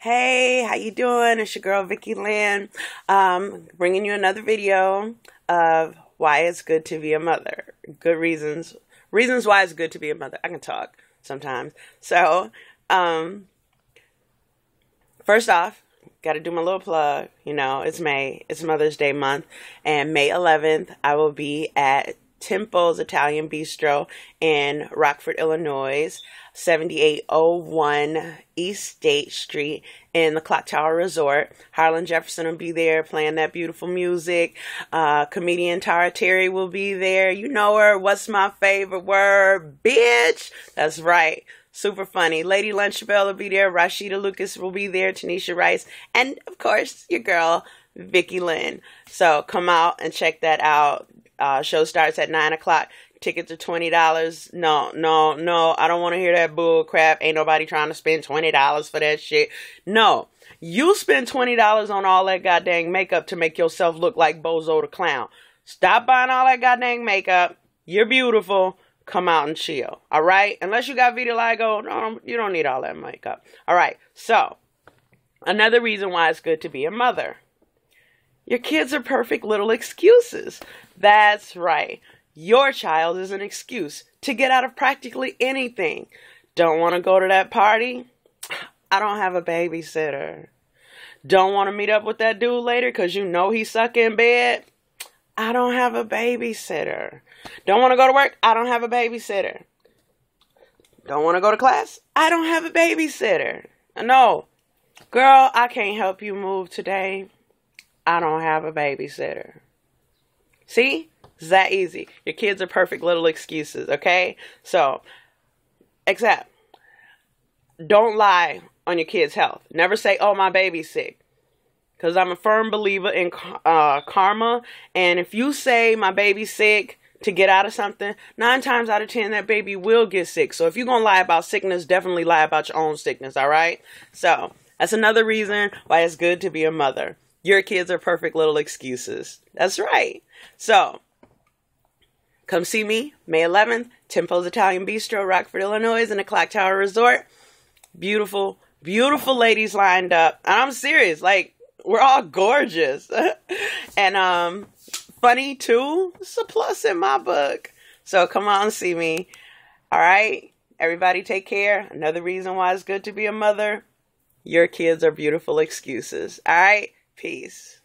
Hey, how you doing? It's your girl Vickie Lynn, um, bringing you another video of why it's good to be a mother. Good reasons, reasons why it's good to be a mother. I can talk sometimes. So, um, first off, got to do my little plug. You know, it's May, it's Mother's Day month, and May 11th, I will be at Tempo's Italian Bistro in Rockford, Illinois, 7801 East State Street in the Clock Tower Resort. Harlan Jefferson will be there playing that beautiful music. Uh, comedian Tara Terry will be there. You know her. What's my favorite word? Bitch. That's right. Super funny. Lady Lunchabelle will be there. Rashida Lucas will be there. Tanisha Rice. And of course, your girl, Vickie Lynn. So come out and check that out. Uh, show starts at nine o'clock. Tickets are twenty dollars. No, no, no. I don't want to hear that bull crap. Ain't nobody trying to spend twenty dollars for that shit. No, you spend twenty dollars on all that goddamn makeup to make yourself look like Bozo the clown. Stop buying all that goddamn makeup. You're beautiful. Come out and chill. All right. Unless you got vitiligo, no, you don't need all that makeup. All right. So, another reason why it's good to be a mother. Your kids are perfect little excuses. That's right. Your child is an excuse to get out of practically anything. Don't want to go to that party? I don't have a babysitter. Don't want to meet up with that dude later because you know he's suck in bed? I don't have a babysitter. Don't want to go to work? I don't have a babysitter. Don't want to go to class? I don't have a babysitter. No. Girl, I can't help you move today. I don't have a babysitter. See? It's that easy. Your kids are perfect little excuses, okay? So, except, don't lie on your kid's health. Never say, oh, my baby's sick. Because I'm a firm believer in uh, karma. And if you say my baby's sick to get out of something, nine times out of ten, that baby will get sick. So if you're going to lie about sickness, definitely lie about your own sickness, all right? So, that's another reason why it's good to be a mother. Your kids are perfect little excuses. That's right. So, come see me May 11th, Tempo's Italian Bistro, Rockford, Illinois, in the Clock Tower Resort. Beautiful, beautiful ladies lined up. And I'm serious. Like, we're all gorgeous. and, um, funny too. It's a plus in my book. So come on see me. All right. Everybody take care. Another reason why it's good to be a mother. Your kids are beautiful excuses. All right. Peace.